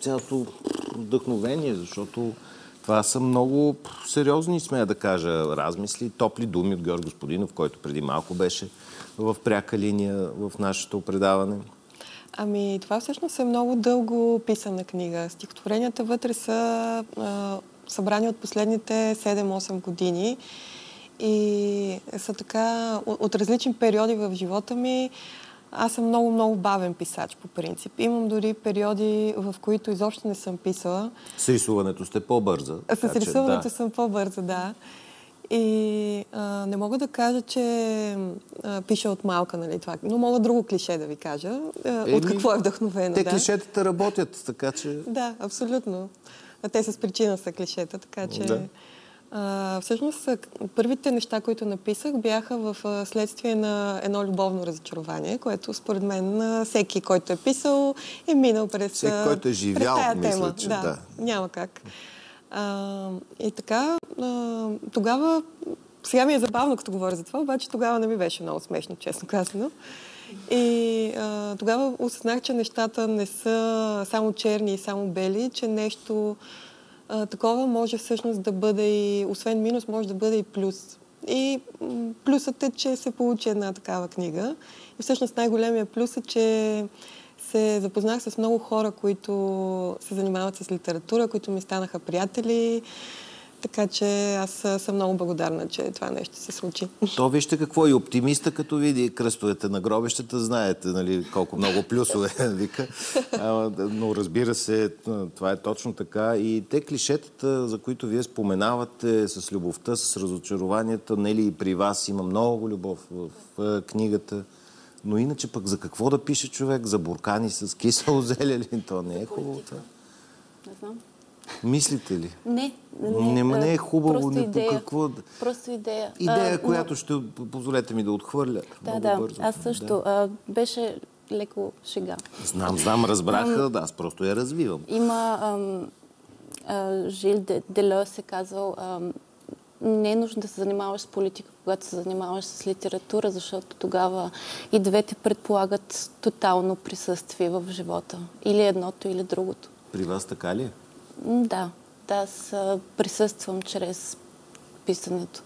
цялото вдъхновение, защото това са много сериозни, смея да кажа, размисли, топли думи от Георг Господинов, който преди малко беше в пряка линия в нашето предаване. Ами, това всъщност е много дълго писана книга. Стихотворенията вътре са а, събрани от последните 7-8 години и са така от, от различни периоди в живота ми. Аз съм много, много бавен писач по принцип. Имам дори периоди, в които изобщо не съм писала. С рисуването сте по-бърза. С рисуването да. съм по-бърза, да. И а, не мога да кажа, че а, пиша от малка, нали това. Но мога друго клише да ви кажа. Еми, от какво е вдъхновено. Те да? клишетата работят, така че... Да, абсолютно. А те с причина са клишета, така че... Да. А, всъщност, първите неща, които написах, бяха в следствие на едно любовно разочарование, което според мен всеки, който е писал, е минал през, всеки, който е живял, тая мисля, тема. Че, да, да, няма как. А, и така, а, тогава, сега ми е забавно, като говоря за това, обаче тогава не ми беше много смешно, честно казано. И а, тогава осъзнах, че нещата не са само черни и само бели, че нещо а, такова може всъщност да бъде и, освен минус, може да бъде и плюс. И плюсът е, че се получи една такава книга. И всъщност най-големия плюс е, че се запознах с много хора, които се занимават с литература, които ми станаха приятели. Така че аз съм много благодарна, че това нещо се случи. То вижте какво и оптимиста, като види кръстовете на гробищата, знаете нали, колко много плюсове *laughs* вика. Но разбира се, това е точно така. И те клишетата, за които вие споменавате с любовта, с разочарованията, нели и при вас има много любов в, книгата. Но иначе пък за какво да пише човек? За буркани с кисело *laughs* зеле ли? То не е хубаво. Не знам. Мислите ли? Не. Не, не, не е хубаво. Идея. по какво... Просто идея. Идея, а, която но... ще позволете ми да отхвърля. Да, много да. Бързо. Аз също. Да. А, беше леко шега. Знам, знам, разбраха, да, аз просто я развивам. Има ам, а, Жил Дело се казвал ам, не е нужно да се занимаваш с политика, когато се занимаваш с литература, защото тогава и двете предполагат тотално присъствие в живота. Или едното, или другото. При вас така ли е? Да, да, аз присъствам чрез писането.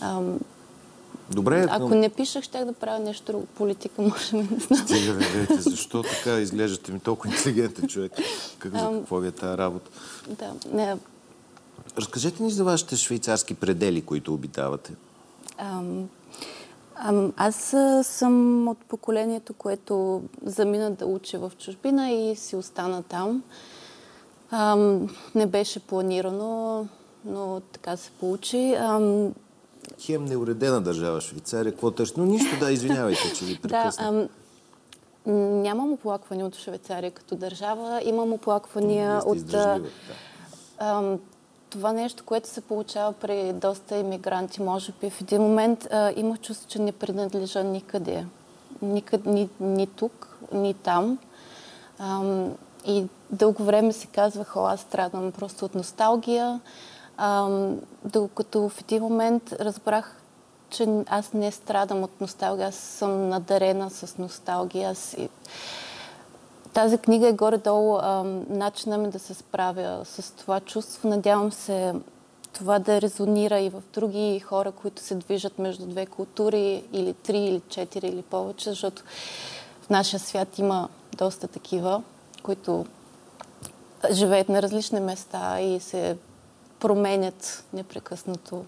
Ам, Добре, ако но... не пишех, щях да правя нещо друго. Политика, *laughs* може би, не знам. Стига, бе, гледайте, защо така изглеждате ми толкова интелигентен човек? Как, за какво ви е тази работа? Да, не, Разкажете ни за вашите швейцарски предели, които обитавате. Ам, ам, аз съм от поколението, което замина да учи в чужбина и си остана там. Ам, не беше планирано, но така се получи. Ам, Хем неуредена държава Швейцария, какво търси? Но нищо, да, извинявайте, че ви *laughs* да, прекъсна. ам, м, нямам оплаквания от Швейцария като държава. Имам оплаквания от... да. Ам, това нещо, което се получава при доста иммигранти, може би в един момент а, имах чувство, че не принадлежа никъде. Никъде, ни, ни тук, ни там. Ам, и дълго време си казвах, о, аз страдам просто от носталгия. Ам, докато в един момент разбрах, че аз не страдам от носталгия, аз съм надарена с носталгия. Аз. Тази книга е горе-долу начина ми да се справя с това чувство. Надявам се това да резонира и в други хора, които се движат между две култури, или три, или четири, или повече, защото в нашия свят има доста такива, които живеят на различни места и се променят непрекъснато,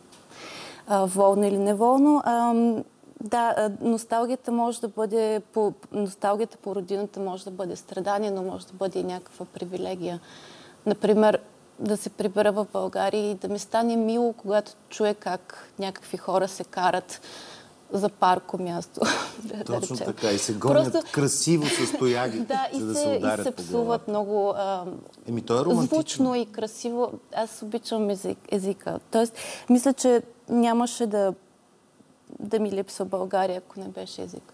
а, волно или неволно. Ам, да, а, носталгията може да бъде, по, носталгията по родината може да бъде страдание, но може да бъде и някаква привилегия. Например, да се прибера в България и да ми стане мило, когато чуя как някакви хора се карат за парко място. *laughs* да, да Точно речем. така. И се гонят Просто- красиво с тояги, *laughs* Да, и за да се, се и ударят се по главата. псуват много а, Еми, то е романтично. звучно и красиво. Аз обичам език, езика. Тоест, мисля, че нямаше да, да ми липсва България, ако не беше език.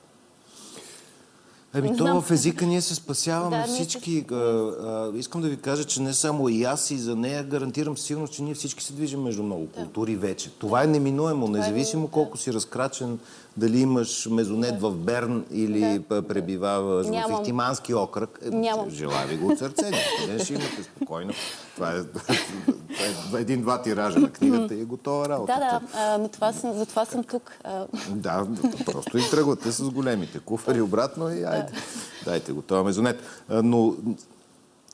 Ами Не то в езика ние се спасяваме Да, ние се всички. А, а, искам да ви кажа, че не само и аз и за нея гарантирам със сигурност, че ние всички се движим между много култури вече. Това е неминуемо, независимо колко си разкрачен, дали имаш мезонет в Берн или п- пребиваваш в Нямам. Ихтимански окръг. Е, Нямам. Желая ви го от сърце. Не ще имате спокойно. *laughs* Това е, това е един-два тиража на книгата и е готова работа. Да, да, на това съм, затова съм тук. Да, просто и тръгвате с големите куфари обратно и айде, дайте го, това мезонет. Но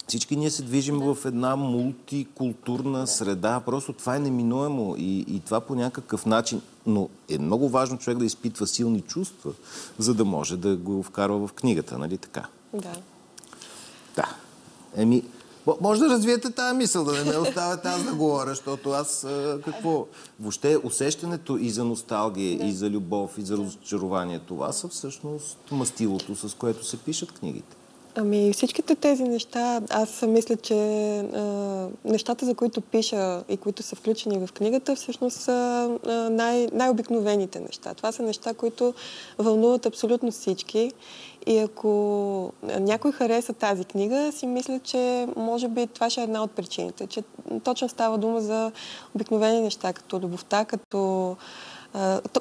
всички ние се движим в една мултикултурна среда. Просто това е неминуемо и, и това по някакъв начин. Но е много важно човек да изпитва силни чувства, за да може да го вкарва в книгата, нали така? Да. Да. Еми, мо- може да развиете тази мисъл, да не ме оставяте аз да говоря, защото аз какво... Въобще усещането и за носталгия, и за любов, и за разочарование, това са всъщност мастилото, с което се пишат книгите. Ами всичките тези неща, аз мисля, че а, нещата, за които пиша и които са включени в книгата, всъщност са най- най-обикновените неща. Това са неща, които вълнуват абсолютно всички. И ако някой хареса тази книга, си мисля, че може би това ще е една от причините. Че точно става дума за обикновени неща, като любовта, като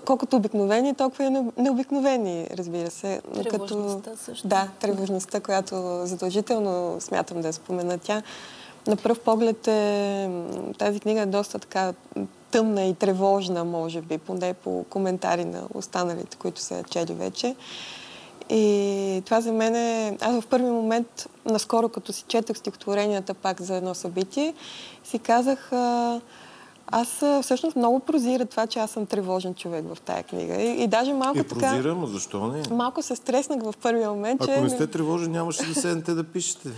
колкото обикновени, толкова и не- необикновени, разбира се. Тревожността също. Да, тревожността, която задължително смятам да я спомена тя. На пръв поглед е, тази книга е доста така тъмна и тревожна, може би, поне по коментари на останалите, които са чели вече. И това за мен е... Аз в първи момент, наскоро, като си четах стихотворенията пак за едно събитие, си казах... А, аз всъщност много прозира това, че аз съм тревожен човек в тая книга. И, и даже малко И така... прозира, но защо не? Малко се стреснах в първия момент, че... Ако не сте тревожен, нямаше да седнете да пишете.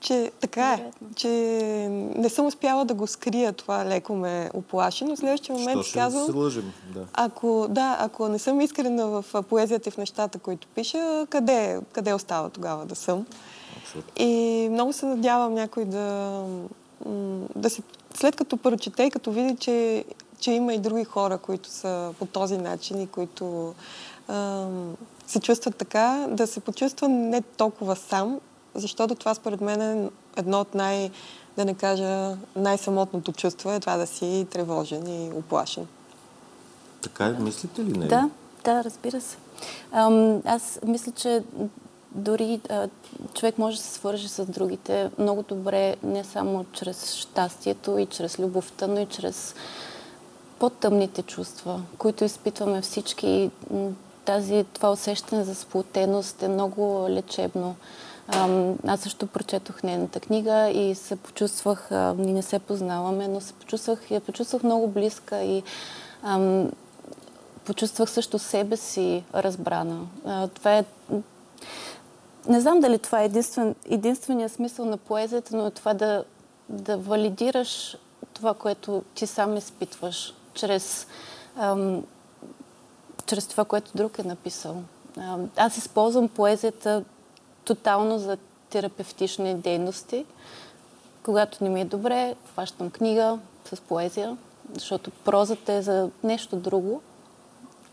че така е, че не съм успяла да го скрия, това леко ме оплаши, но в следващия момент Що си ще казвам, се лъжем? Да. ако, да, ако не съм искрена в поезията и в нещата, които пиша, къде, къде остава тогава да съм? И много се надявам някой да, да си, след като прочете и като види, че, че има и други хора, които са по този начин и които ам, се чувстват така, да се почувства не толкова сам защото това според мен е едно от най, да не кажа, най-самотното чувство е това да си тревожен и оплашен. Така е, мислите ли? Не? Да, да, разбира се. Ам, аз мисля, че дори а, човек може да се свържи с другите много добре, не само чрез щастието и чрез любовта, но и чрез по-тъмните чувства, които изпитваме всички. Тази, това усещане за сплотеност е много лечебно. Аз също прочетох нейната книга и се почувствах, ние не се познаваме, но се почувствах, я почувствах много близка и ам, почувствах също себе си разбрана. А, това е не знам дали това е единствен, единствения смисъл на поезията, но е това да, да валидираш това, което ти сам изпитваш, чрез, ам, чрез това, което друг е написал. Аз използвам поезията тотално за терапевтични дейности. Когато не ми е добре, хващам книга с поезия, защото прозата е за нещо друго.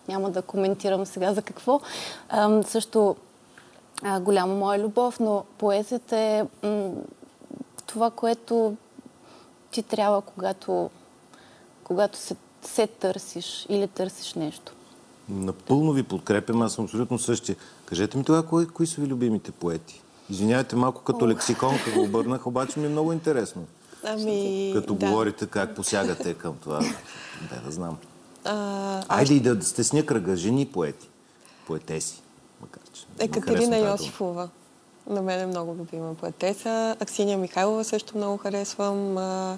Няма да коментирам сега за какво. Ам, също а, голяма моя любов, но поезията е м- това, което ти трябва, когато, когато се, се търсиш или търсиш нещо. Напълно ви подкрепям, аз съм абсолютно същия. Кажете ми това, кои, кои са ви любимите поети? Извинявайте малко като лексикон, като го обърнах, обаче ми е много интересно. Ами, Като да. говорите как посягате към това. Да, да знам. А, Айде и да стесня кръга. Жени поети. Поетеси. Не Екатерина дума. Йосифова. На мен е много любима поетеса. Аксиния Михайлова също много харесвам. А,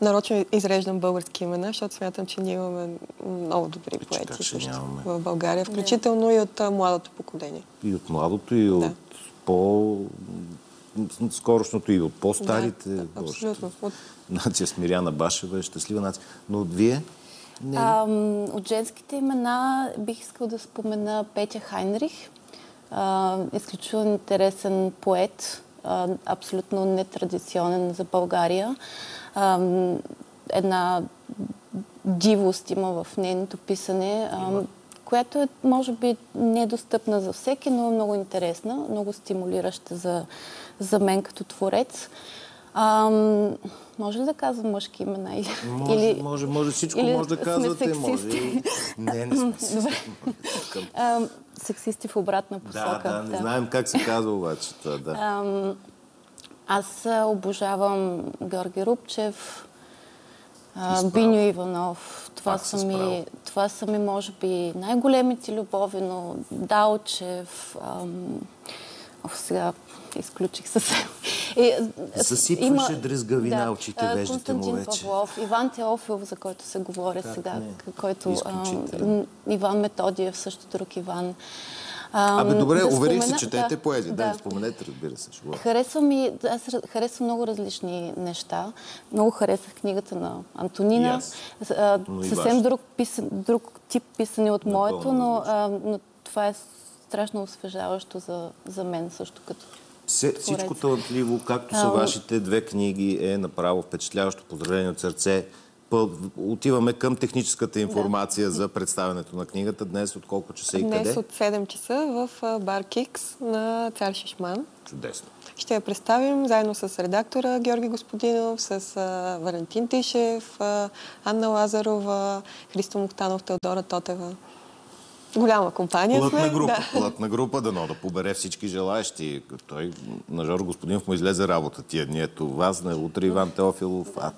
нарочно изреждам български имена, защото смятам, че ние имаме много добри поети също нямаме? в България, включително и от а, младото поколение. И от младото, и от по... скорошното, и от по-старите. Да, абсолютно. От... Нация Смиряна Башева е щастлива нация. Но от вие? Не. Ам, от женските имена бих искал да спомена Петя Хайнрих. А, изключително интересен поет, а, абсолютно нетрадиционен за България. Ам, една дивост има в нейното писане, ам, която е, може би, недостъпна за всеки, но е много интересна, много стимулираща за, за мен като творец. Ам, може ли да казвам мъжки имена? Или, *laughs* Може, или, може, може всичко или може да казвате. Може. сексисти? *laughs* Не, не сме. Към- Ам, сексисти в обратна посока. Да, да, не знаем как се казва обаче това. Да. Ам, аз обожавам Георги Рубчев. Биньо Иванов. Това Пак са, ми, това са ми, може би, най-големите любови, но Далчев. Ам, Оф, сега изключих съвсем. И, Засипваше дрезгавина очите, а, веждите му вече. Павлов, Иван Теофилов, за който се говори Как сега, не? който... а, Иван Методиев, също друг Иван. Абе, добре, да уверих се, спомена- четете да, поезия. Да, да. споменете, разбира се. Го... Харесвам и, аз харесвам много различни неща. Много харесах книгата на Антонина. а, съвсем друг, писан, друг тип писане от Напълно моето, но, а, но това е страшно освежаващо за, за мен също като Все, всичко талантливо, както са вашите две книги, е направо впечатляващо. Поздравление от сърце. Пъл- Отиваме към техническата информация за представянето на книгата днес, от колко часа и Днес къде. от 7 часа в бар Кикс на Цар Шишман. Чудесно. Ще я представим заедно с редактора Георги Господинов, с а, Валентин Тишев, а, Анна Лазарова, Христо Мухтанов, Теодора Тотева. Голяма компания Плътна сме. група, Да. плътна група, дано да побере всички желаящи. Той, на Жор Господинов му излезе работа тия дни. Ето вас, на утре Иван Теофилов. А,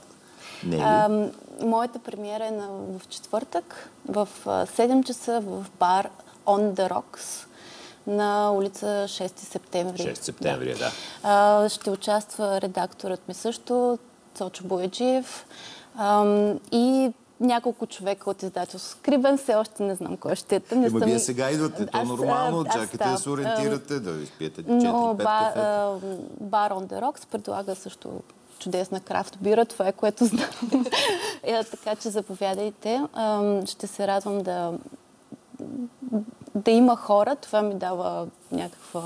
не е? Ам, моята премиера е на, в четвъртък в а, 7 часа в бар On the Rocks на улица 6 септември. 6 септември, да. А, ще участва редакторът ми също, Цочо Бояджиев и няколко човека от издателство. Скрибен се, още не знам кой ще е. там, Не Ема съм- вие сега идвате, то Аз, нормално, аз чакайте да став- се ориентирате, да ви спиете но 4-5 ба, кафета. а, бар on the Rocks предлага също чудесна крафт бира, това е което знам. *laughs* е, така че заповядайте. Ще се радвам да, да има хора. Това ми дава някаква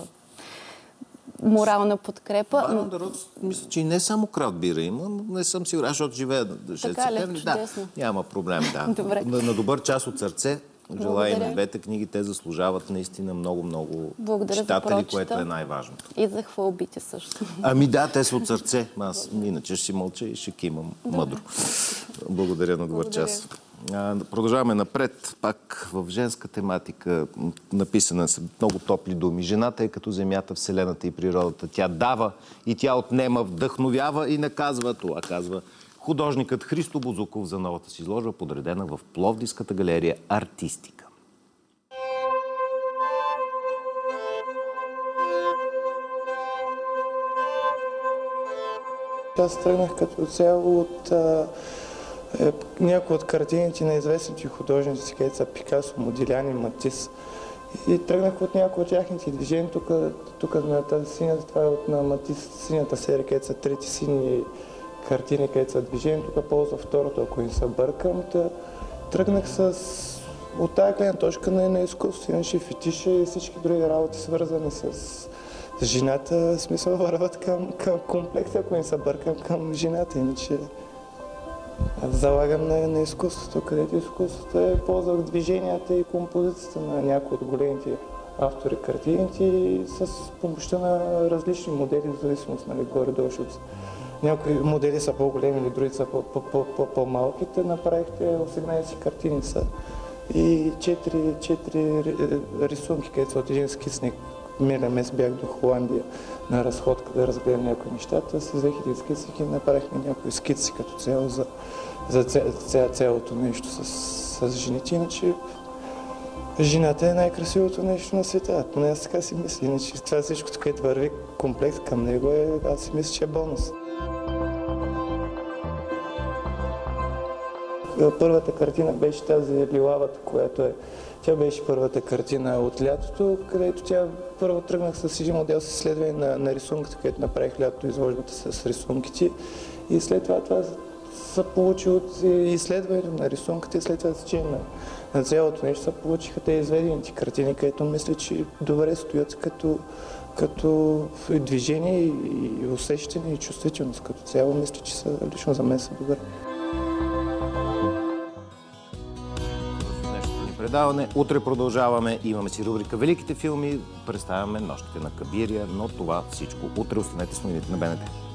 морална подкрепа. Rocks, мисля, че и не само крафт бира има, но не съм сигурен, защото живея на 6 Така ли? септември. Да, Чудесно. няма проблем, да. *laughs* На, на добър час от сърце, Желая и на Благодаря. двете книги. Те заслужават наистина много-много Благодаря читатели, което е най-важното. И за хвалбите също. Ами да, те са от сърце. Аз иначе ще си мълча и ще кимам мъдро. Благодаря на добър час. Продължаваме напред, пак в женска тематика. Написана са много топли думи. Жената е като земята, вселената и природата. Тя дава и тя отнема, вдъхновява и наказва. Това казва художникът Христо Бузуков за новата си изложба, подредена в Пловдивската галерия Артистика. Аз тръгнах като цяло от е, някои от картините на известните художници, където са Пикасо, Модиляни, Матис. И тръгнах от някои от тяхните движения. Тук, тук на тази синята, това е от на Матис, синята серия, където са трети сини картини, където са движения. Тук ползва второто, ако не се бъркам. Та, тръгнах с от тази гледна точка на, на изкуство. Имаше фетиша и всички други работи, свързани с жената, смисъл *laughs* върват към, към комплекта, ако не се бъркам към жената. Иначе залагам на, на изкуството, където изкуството е ползвах движенията и композицията на някои от големите автори картините с помощта на различни модели, в зависимост, нали, горе-долу, някои модели са по-големи или други са по- по- по- по- по-малки. Те направихте 18 картини са и 4, 4 рисунки, където са от един скисник. Миналия месец бях до Холандия на разходка да разгледам някои нещата. С взех един скицик и направихме някои скици като цяло за, за ця, ця, цялото нещо с, с жените. Иначе жената е най-красивото нещо на света. Поне аз така си мисля. Иначе това всичко, което върви комплект към него, е, аз си мисля, че е бонус. Първата картина беше тази лилавата, която е тя беше първата картина от лятото, където тя първо тръгнах с един модел с изследване на, на рисунката, където направих лятото изложбата с рисунките. И след това това се получи от изследването на рисунката и след това течение на, на цялото нещо се получиха те изведените картини, където мисля, че добре стоят като, като движение и, и усещане и чувствителност като цяло. Мисля, че са лично за мен са добре. предаване. Утре продължаваме. Имаме си рубрика Великите филми. Представяме Нощите на Кабирия, но това всичко. Утре останете с новините на БНТ.